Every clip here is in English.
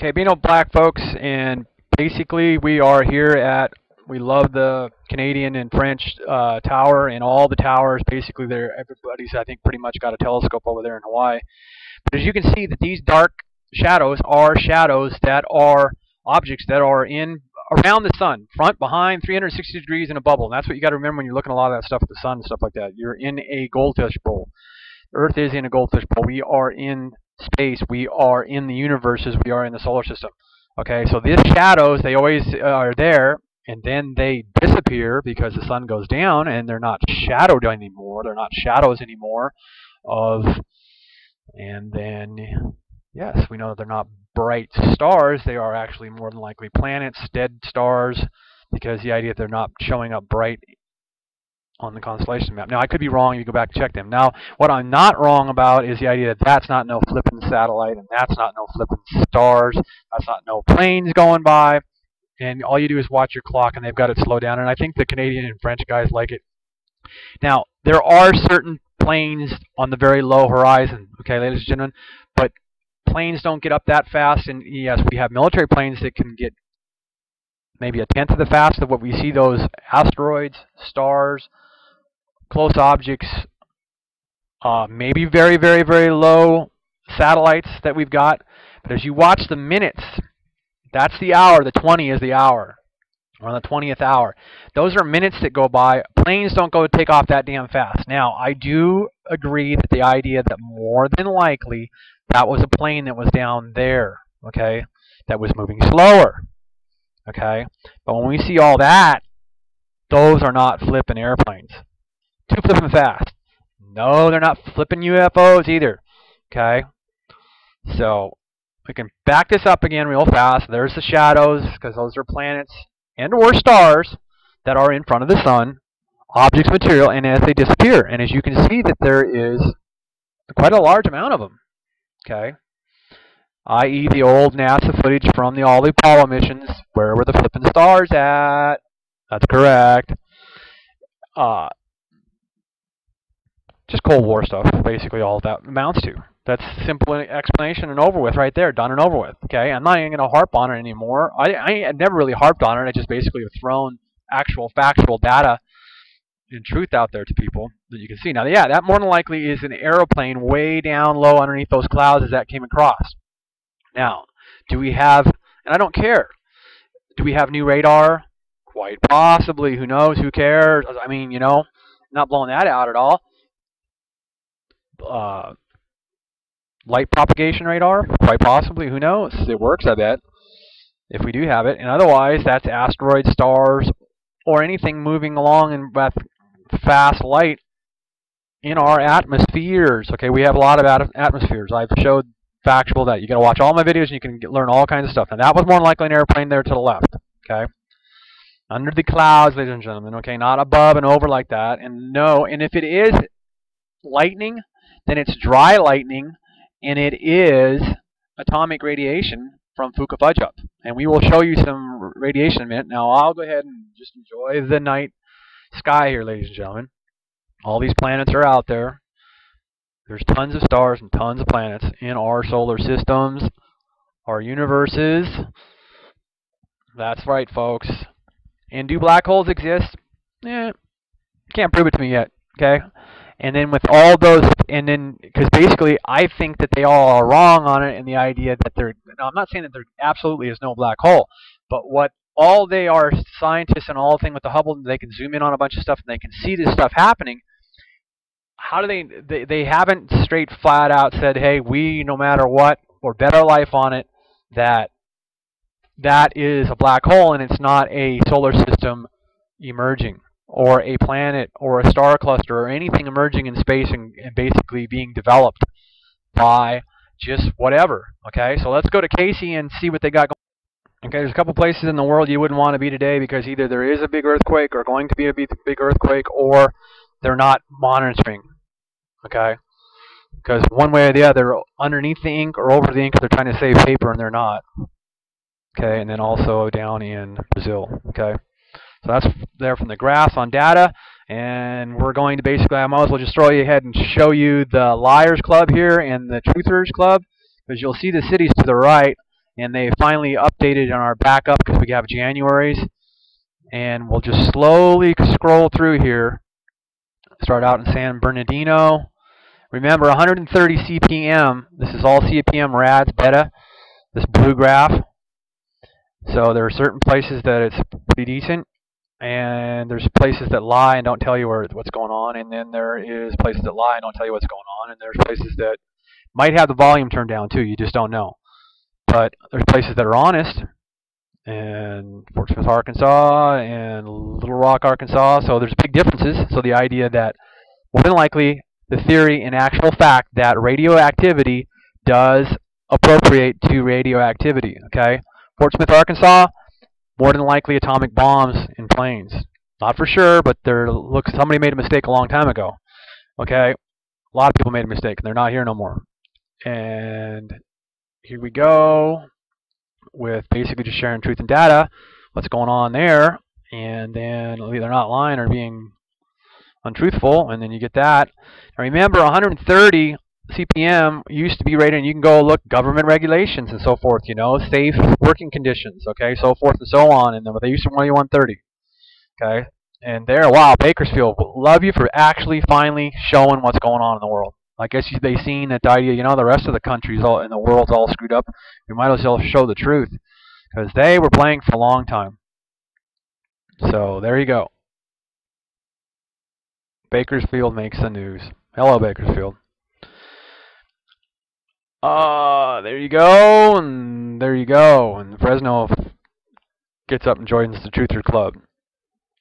Okay, Beano Black folks, and basically we are here at, we love the Canadian and French uh, tower and all the towers. Basically, there everybody's, I think, pretty much got a telescope over there in Hawaii. But as you can see, that these dark shadows are shadows that are objects that are in around the sun, front, behind, 360 degrees in a bubble. And that's what you got to remember when you're looking at a lot of that stuff at the sun and stuff like that. You're in a goldfish bowl. Earth is in a goldfish bowl. We are in space. We are in the universes. We are in the solar system. Okay, so these shadows, they always uh, are there, and then they disappear because the sun goes down, and they're not shadowed anymore. They're not shadows anymore of, and then, yes, we know that they're not bright stars. They are actually more than likely planets, dead stars, because the idea that they're not showing up bright on the constellation map. Now, I could be wrong. You go back and check them. Now, what I'm not wrong about is the idea that that's not no flipping satellite, and that's not no flipping stars. That's not no planes going by. And all you do is watch your clock, and they've got it slowed down. And I think the Canadian and French guys like it. Now, there are certain planes on the very low horizon, okay, ladies and gentlemen, but planes don't get up that fast. And yes, we have military planes that can get maybe a tenth of the fast of what we see those asteroids, stars, close objects, uh, maybe very, very, very low satellites that we've got. But as you watch the minutes, that's the hour. The 20 is the hour. Or on the 20th hour. Those are minutes that go by. Planes don't go take off that damn fast. Now, I do agree that the idea that more than likely that was a plane that was down there, okay, that was moving slower, okay? But when we see all that, those are not flipping airplanes. Too flipping fast. No, they're not flipping UFOs either. Okay? So, we can back this up again real fast. There's the shadows, because those are planets and or stars that are in front of the sun, objects, material, and as they disappear. And as you can see that there is quite a large amount of them. Okay? i.e. the old NASA footage from the all the Apollo missions. Where were the flipping stars at? That's correct. Uh, just Cold War stuff, basically all that amounts to. That's simple explanation and over with right there, done and over with. Okay, I'm not even going to harp on it anymore. I, I never really harped on it. I just basically thrown actual factual data and truth out there to people that you can see. Now, yeah, that more than likely is an aeroplane way down low underneath those clouds as that came across. Now, do we have, and I don't care, do we have new radar? Quite possibly. Who knows? Who cares? I mean, you know, not blowing that out at all uh, light propagation radar? Quite possibly. Who knows? It works, I bet, if we do have it. And otherwise, that's asteroids, stars, or anything moving along in fast light in our atmospheres. Okay, we have a lot of atmospheres. I've showed factual that. You got to watch all my videos and you can get, learn all kinds of stuff. Now, that was more likely an airplane there to the left. Okay. Under the clouds, ladies and gentlemen. Okay, not above and over like that. And no, and if it is lightning, then it's dry lightning, and it is atomic radiation from Fuka Fujup. And we will show you some radiation in a minute. Now, I'll go ahead and just enjoy the night sky here, ladies and gentlemen. All these planets are out there. There's tons of stars and tons of planets in our solar systems, our universes. That's right, folks. And do black holes exist? Eh, can't prove it to me yet, okay? And then with all those, and then, because basically I think that they all are wrong on it and the idea that they're, now I'm not saying that there absolutely is no black hole, but what all they are scientists and all thing with the Hubble, they can zoom in on a bunch of stuff and they can see this stuff happening. How do they, they, they haven't straight flat out said, hey, we, no matter what, or bet our life on it, that that is a black hole and it's not a solar system emerging or a planet or a star cluster or anything emerging in space and, and basically being developed by just whatever. Okay, so let's go to Casey and see what they got going. Okay, there's a couple places in the world you wouldn't want to be today because either there is a big earthquake or going to be a big earthquake or they're not monitoring. Okay, because one way or the other, underneath the ink or over the ink, they're trying to save paper and they're not. Okay, and then also down in Brazil. Okay. So that's there from the graphs on data. And we're going to basically, I might as well just throw you ahead and show you the Liars Club here and the Truthers Club. Because you'll see the cities to the right. and they finally updated on our backup because we have January's. And we'll just slowly scroll through here. Start out in San Bernardino. Remember, 130 CPM. This is all CPM RADS beta. This blue graph. So there are certain places that it's pretty decent, and there's places that lie and don't tell you where, what's going on, and then there is places that lie and don't tell you what's going on, and there's places that might have the volume turned down too. You just don't know. But there's places that are honest, and Fort Smith, Arkansas, and Little Rock, Arkansas. So there's big differences. So the idea that more than likely the theory and actual fact that radioactivity does appropriate to radioactivity. Okay, Fort Smith, Arkansas, more than likely atomic bombs in planes. Not for sure, but there looks somebody made a mistake a long time ago. Okay, a lot of people made a mistake, and they're not here no more. And here we go with basically just sharing truth and data, what's going on there, and then either not lying or being untruthful, and then you get that. Now remember, 130 CPM used to be rated, and you can go look government regulations and so forth, you know, safe working conditions, okay, so forth and so on, and then they used to want you 130, okay, and there, wow, Bakersfield, love you for actually finally showing what's going on in the world. I guess they seen that the idea, you know, the rest of the countries all in the world's all screwed up. We might as well show the truth because they were playing for a long time. So there you go. Bakersfield makes the news. Hello, Bakersfield. Uh, there you go, and there you go. And Fresno gets up and joins the Truther Club.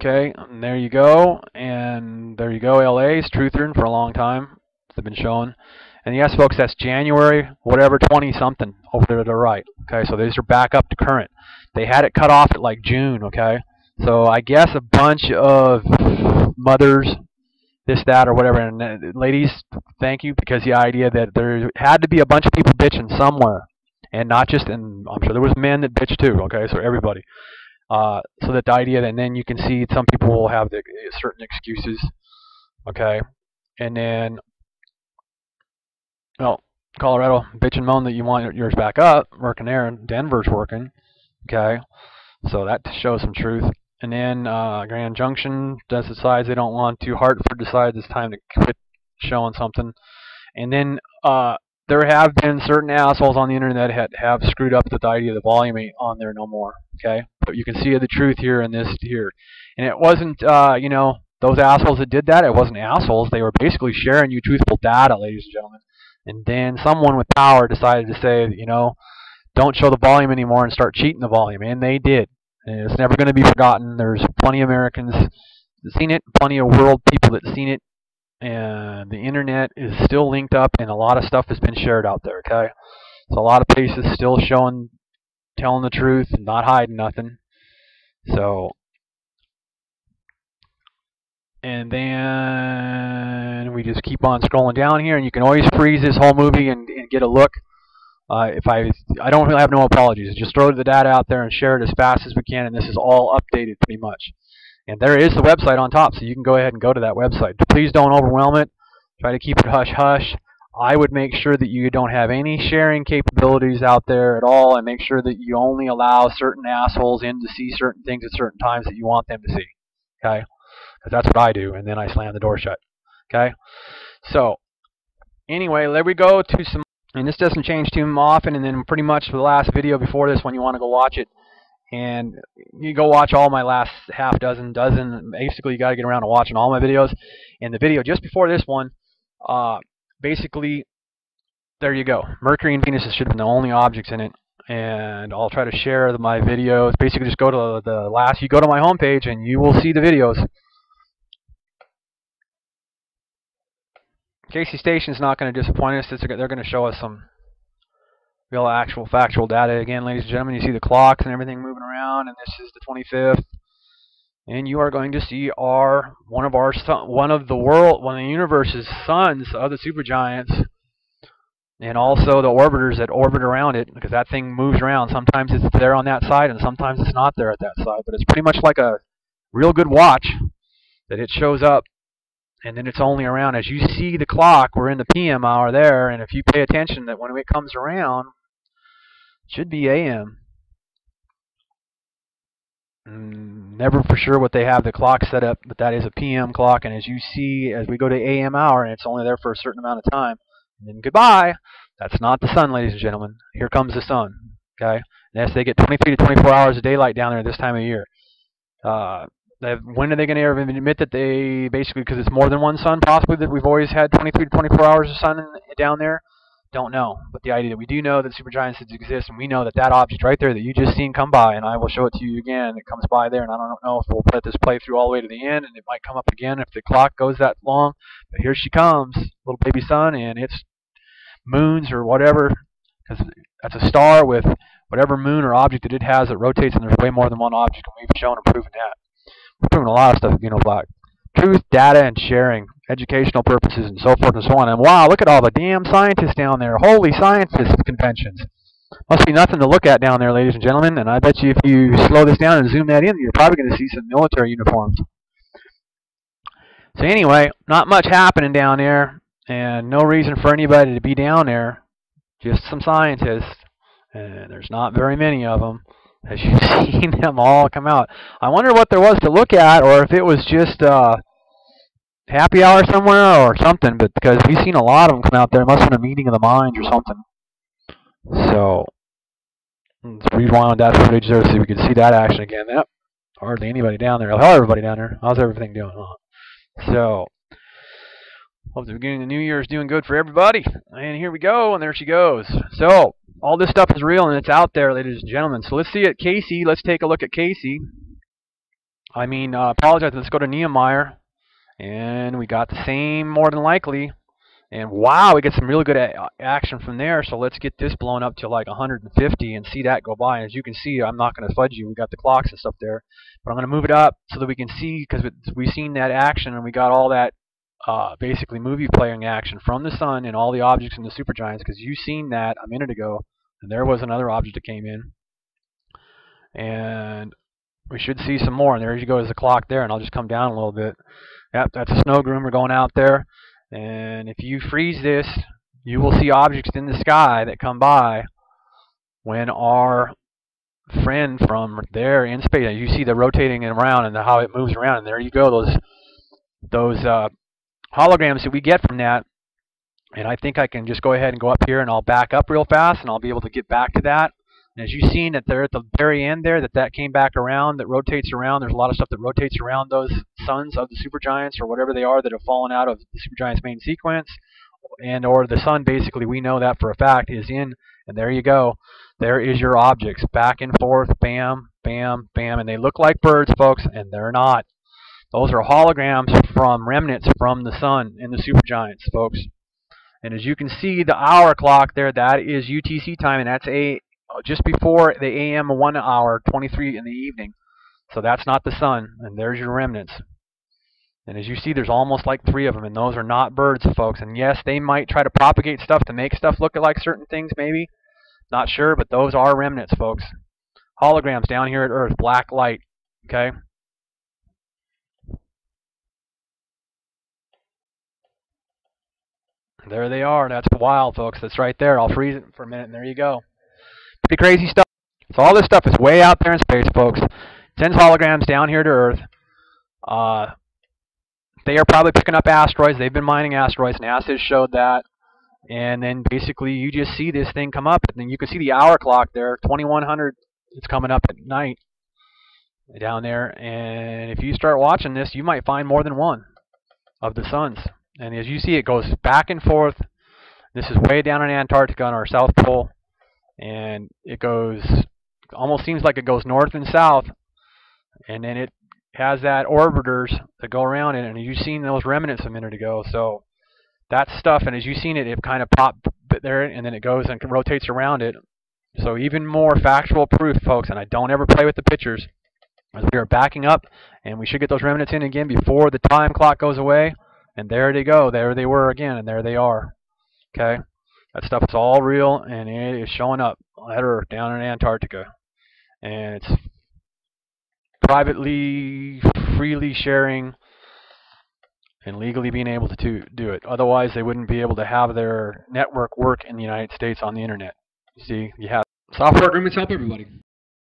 Okay, and there you go, and there you go. LA's Truthering for a long time They've been shown. And yes, folks, that's January, whatever, 20-something over there to the right. Okay, so these are back up to current. They had it cut off at like June, okay? So I guess a bunch of mothers, this, that, or whatever. And uh, ladies, thank you, because the idea that there had to be a bunch of people bitching somewhere. And not just, and I'm sure there was men that bitched too, okay? So everybody. Uh, so that the idea, and then you can see some people will have the, certain excuses, okay? And then well, Colorado, bitch and moan that you want yours back up, working there. Denver's working, okay? So that shows some truth. And then uh, Grand Junction decides they don't want to. Hartford decides it's time to quit showing something. And then uh, there have been certain assholes on the internet that have screwed up the idea of the volume on there no more. Okay, but you can see the truth here in this here, and it wasn't uh, you know those assholes that did that. It wasn't assholes. They were basically sharing you truthful data, ladies and gentlemen. And then someone with power decided to say, you know, don't show the volume anymore and start cheating the volume. And they did. And it's never going to be forgotten. There's plenty of Americans that seen it, plenty of world people that seen it. And the internet is still linked up and a lot of stuff has been shared out there, okay? So a lot of places still showing, telling the truth, not hiding nothing. So and then we just keep on scrolling down here and you can always freeze this whole movie and, and get a look uh, if I I don't really have no apologies. Just throw the data out there and share it as fast as we can and this is all updated pretty much. And there is the website on top so you can go ahead and go to that website. Please don't overwhelm it. Try to keep it hush hush. I would make sure that you don't have any sharing capabilities out there at all and make sure that you only allow certain assholes in to see certain things at certain times that you want them to see okay? Because that's what I do, and then I slam the door shut. Okay? So, anyway, there we go to some, and this doesn't change too often, and then pretty much the last video before this when you want to go watch it, and you go watch all my last half dozen, dozen, basically you got to get around to watching all my videos, and the video just before this one, uh, basically, there you go. Mercury and Venus should have been the only objects in it, and I'll try to share my videos. Basically, just go to the last, you go to my homepage, and you will see the videos. Casey Station's not going to disappoint us. They're going to show us some real actual factual data again, ladies and gentlemen. You see the clocks and everything moving around, and this is the 25th. And you are going to see our one of our sun, one of the world, one of the universe's suns of the supergiants, and also the orbiters that orbit around it, because that thing moves around. Sometimes it's there on that side, and sometimes it's not there at that side. But it's pretty much like a real good watch that it shows up and then it's only around as you see the clock we're in the PM hour there and if you pay attention that when it comes around it Should be AM. Mm, never for sure what they have the clock set up, but that is a PM clock. And as you see, as we go to AM hour, and it's only there for a certain amount of time, and then goodbye. That's not the sun, ladies and gentlemen. Here comes the sun. Okay. and Yes, they get 23 to 24 hours of daylight down there this time of year. Uh, when are they going to ever admit that they basically because it's more than one sun possibly that we've always had 23 to 24 hours of sun down there? Don't know. But the idea that we do know that supergiants exist, and we know that that object right there that you just seen come by, and I will show it to you again, it comes by there, and I don't know if we'll let this play through all the way to the end, and it might come up again if the clock goes that long. But here she comes, little baby sun, and it's moons or whatever, because that's a star with whatever moon or object that it has that rotates, and there's way more than one object, and we've shown and proven that. We're proving a lot of stuff, know, about truth, data, and sharing, educational purposes, and so forth and so on. And wow, look at all the damn scientists down there. Holy scientist conventions. Must be nothing to look at down there, ladies and gentlemen. And I bet you if you slow this down and zoom that in, you're probably going to see some military uniforms. So anyway, not much happening down there, and no reason for anybody to be down there. Just some scientists, and there's not very many of them as you've seen them all come out. I wonder what there was to look at, or if it was just uh, happy hour somewhere or something. But because we've seen a lot of them come out there, it must have been a meeting of the minds or something. So let's rewind that footage there so we can see that action again. Yep, hardly anybody down there. Hello, everybody down there. How's everything doing? Huh? So. Hope the beginning of the new year is doing good for everybody. And here we go, and there she goes. So, all this stuff is real and it's out there, ladies and gentlemen. So let's see at Casey. Let's take a look at Casey. I mean, uh, apologize. Let's go to Neumayer. And we got the same, more than likely. And wow, we get some really good action from there. So let's get this blown up to like 150 and see that go by. As you can see, I'm not going to fudge you. We got the clocks and stuff there. But I'm going to move it up so that we can see, because we've seen that action and we got all that uh, basically movie playing action from the sun and all the objects in the supergiants because you seen that a minute ago and there was another object that came in. And we should see some more and there you go is the clock there and I'll just come down a little bit. Yep that's a snow groomer going out there. And if you freeze this you will see objects in the sky that come by when our friend from there in space you see the rotating around and how it moves around and there you go those those uh, holograms that we get from that, and I think I can just go ahead and go up here and I'll back up real fast and I'll be able to get back to that. And as you've seen that there at the very end there, that that came back around, that rotates around. There's a lot of stuff that rotates around those suns of the supergiants or whatever they are that have fallen out of the supergiants main sequence. And or the sun, basically, we know that for a fact, is in. And there you go. There is your objects. Back and forth, bam, bam, bam. And they look like birds, folks, and they're not. Those are holograms from remnants from the sun and the supergiants, folks. And as you can see, the hour clock there, that is UTC time, and that's a just before the AM 1 hour, 23 in the evening. So that's not the sun, and there's your remnants. And as you see, there's almost like three of them, and those are not birds, folks. And yes, they might try to propagate stuff to make stuff look like certain things, maybe. Not sure, but those are remnants, folks. Holograms down here at Earth, black light, okay? There they are. That's wild, folks. That's right there. I'll freeze it for a minute, and there you go. Pretty crazy stuff. So all this stuff is way out there in space, folks. Sends holograms down here to Earth. Uh, they are probably picking up asteroids. They've been mining asteroids. NASA has showed that. And then basically you just see this thing come up. And then you can see the hour clock there, 2100. It's coming up at night down there. And if you start watching this, you might find more than one of the suns. And as you see, it goes back and forth. This is way down in Antarctica on our south pole. And it goes, almost seems like it goes north and south. And then it has that orbiters that go around it. And you've seen those remnants a minute ago. So that stuff, and as you've seen it, it kind of popped there, and then it goes and rotates around it. So even more factual proof, folks, and I don't ever play with the pictures, as we are backing up, and we should get those remnants in again before the time clock goes away. And there they go. There they were again, and there they are. Okay? That stuff is all real, and it is showing up Earth down in Antarctica. And it's privately, freely sharing, and legally being able to do it. Otherwise, they wouldn't be able to have their network work in the United States on the Internet. You see, you have Software agreements help everybody.